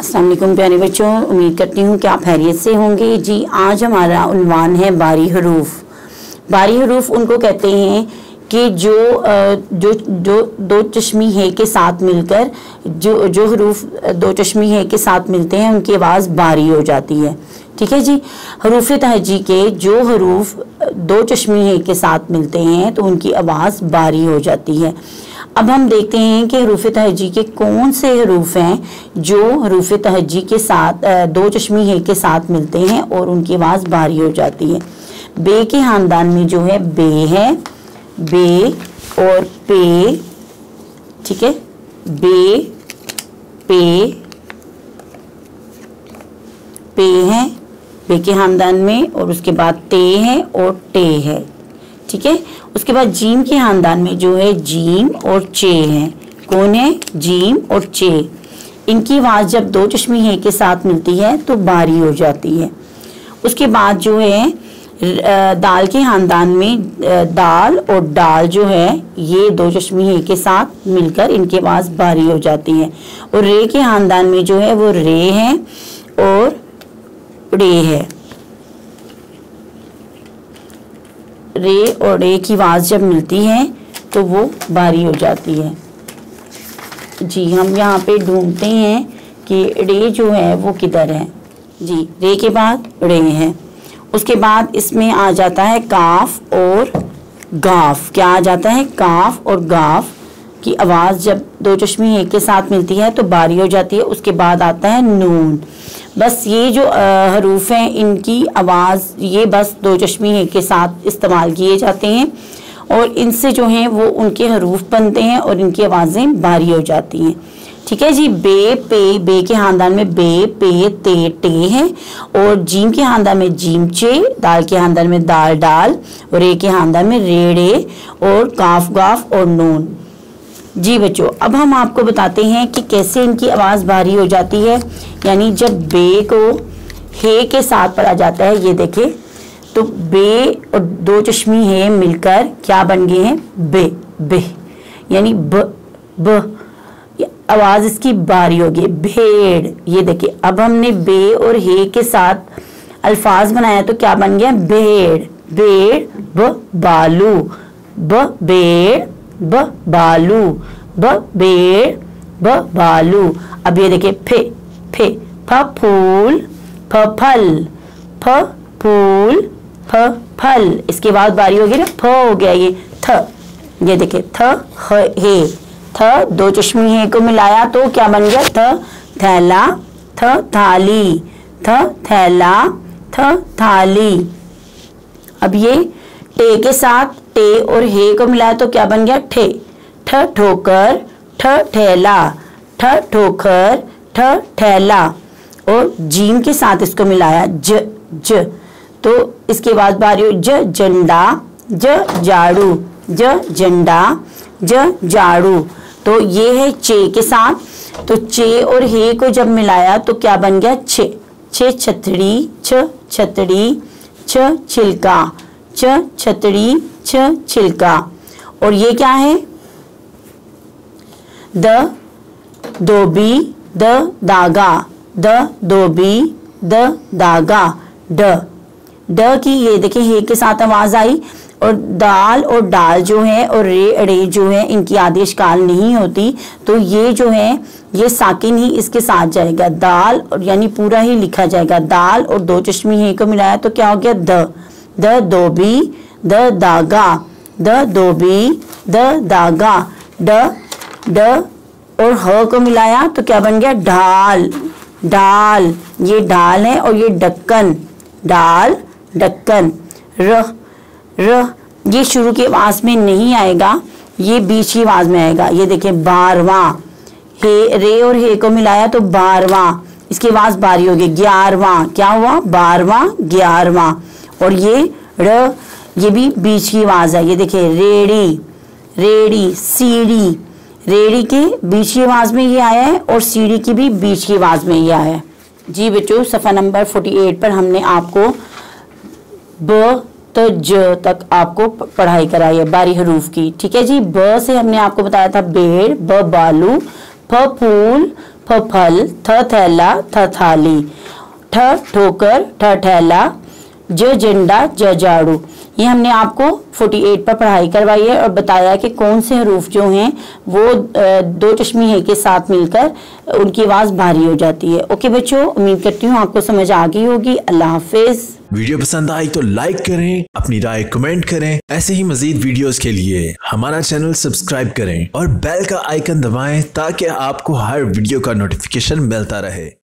वालेकुम प्यारे बच्चों, उम्मीद करती हूँ कि आप हैरियत से होंगे। जी, आज हमारा उनवान है बारी हरूफ। बारी हरूफ उनको कहते हैं कि जो जो जो, दो चश्मी है के साथ मिलकर, जो जो हरूफ, दो चश्मी है के साथ मिलते हैं, उनकी आवाज़ बारी हो जाती है। ठीक है जी? हरूफ तहजी के जो हरूफ, दो चश्मी है के साथ मिलते हैं तो उनकी आवाज़ बारी हो जाती है। अब हम देखते हैं कि हरूफ तहजी के कौन से हरूफ हैं जो हरूफ तहजी के साथ दो चश्मी है के साथ मिलते हैं और उनकी आवाज़ भारी हो जाती है। बे के ख़ानदान में जो है, बे है, बे और पे, ठीक है? बे, पे पे है, बे के ख़ानदान में और उसके बाद ते है और टे है। ठीक है? उसके बाद जीम के खानदान में जो है जीम और चे है। कौन है? जीम और चे। इनकी आवाज़ जब दो चश्मी है के साथ मिलती है तो बारी हो जाती है। उसके बाद जो है दाल के खानदान में दाल और डाल जो है, ये दो चश्मी है के साथ मिलकर इनकी आवाज़ बारी हो जाती है। और रे के खानदान में जो है, वो रे है और रे है। रे और रे की आवाज़ जब मिलती है तो वो बारी हो जाती है। जी, हम यहाँ पे ढूंढते हैं कि रे जो है, वो किधर है? जी, रे के बाद रे है। उसके बाद इसमें आ जाता है काफ और गाफ। क्या आ जाता है? काफ और गाफ की आवाज़ जब दो चश्मी एक के साथ मिलती है तो बारी हो जाती है। उसके बाद आता है नून। बस ये जो हरूफ हैं, इनकी आवाज़, ये बस दो चश्मी के साथ इस्तेमाल किए जाते हैं और इनसे जो हैं वो उनके हरूफ बनते हैं और इनकी आवाज़ें भारी हो जाती हैं। ठीक है जी, बे, पे, बे के खानदान में बे, पे, ते, टे हैं और जीम के खानदान में जीम चे, दाल के खानदान में दाल डाल और रे के खानदान में रेड़े और काफ गाफ और नून। जी बच्चों, अब हम आपको बताते हैं कि कैसे इनकी आवाज़ भारी हो जाती है, यानी जब बे को हे के साथ पढ़ा जाता है, ये देखे तो बे और दो चश्मी है मिलकर, क्या बन गए हैं? बे बे, यानी ब ब आवाज़ इसकी बारी होगी भेड़, ये देखिए अब हमने बे और हे के साथ अल्फाज बनाया तो क्या बन गया? भेड़ भेड़, ब, बालू, ब, भेड़ ब बालू, ब बेड़ ब बालू। अब ये देखिए, फे फे, फ फूल, फ फल, फ फूल, फ फल। इसके बाद बारी होगी ना, फ हो गया ये, थ। ये देखिए, थ, हे थ, दो चश्मी हे को मिलाया तो क्या बन गया? थ, थैला, थ, थाली, थ, थैला, थ, थाली। अब ये टे के साथ टे और हे को मिलाया तो क्या बन गया? ठे। ठ ठोकर, ठ ठेला ठ ठोकर, ठ ठेला और जीम के साथ इसको मिलाया ज ज। तो इसके बाद बारी ज, झंडा, ज, झाड़ू, ज, झंडा, ज, झाड़ू। तो ये है चे के साथ। तो चे और हे को जब मिलाया तो क्या बन गया? छे। छे छतड़ी छ छतड़ी छ छिलका, छ छतड़ी छ छिलका। और ये क्या है? द दोबी द, दागा। द दोबी द, दागा। ड। ड की ये देखिए हे के साथ आवाज़ आई और दाल और डाल जो है और रे, अड़े जो है, इनकी आदेश काल नहीं होती तो ये जो है, ये साकिन ही इसके साथ जाएगा। दाल और यानी पूरा ही लिखा जाएगा। दाल और दो चश्मी हे को मिलाया तो क्या हो गया? द। द द दागा, द दोबी द दागा, ड ड, और ह को मिलाया तो क्या बन गया? ढाल डाल। ये ढाल है और ये ढक्कन। डाल, ढक्कन। र र, ये शुरू की आवाज़ में नहीं आएगा, ये बीच की आवाज़ में आएगा। ये देखिए बारवा। हे, रे और हे को मिलाया तो बारवा। इसकी आवाज़ बारी होगी, ग्यारवा। क्या हुआ? बारवा, ग्यारवा। और ये र ये भी बीच की आवाज़ है। ये देखिए, रेड़ी रेड़ी, सीढ़ी। रेड़ी के बीच की आवाज़ में ये आया है और सीढ़ी की भी बीच की आवाज़ में ये आया है। जी बच्चों, सफ़ा नंबर 48 पर हमने आपको ब तो ज तक आपको पढ़ाई कराई है, बारी हरूफ की। ठीक है जी? ब से हमने आपको बताया था बेड़ ब बालू, फ फूल, फ फल, थ थैला, थ थाली, ठ ठोकर, ठ ठैला, ज झंडा, ज झाड़ू। ये हमने आपको 48 पर पढ़ाई करवाई है और बताया कि कौन से हरूफ जो हैं, वो दो चश्मी है के साथ मिलकर उनकी आवाज़ भारी हो जाती है। ओके बच्चों, उम्मीद करती हूँ आपको समझ आ गई होगी। अल्लाह हाफिज। वीडियो पसंद आई तो लाइक करें, अपनी राय कमेंट करें। ऐसे ही मजीद वीडियोस के लिए हमारा चैनल सब्सक्राइब करें और बेल का आइकन दबाएँ ताकि आपको हर वीडियो का नोटिफिकेशन मिलता रहे।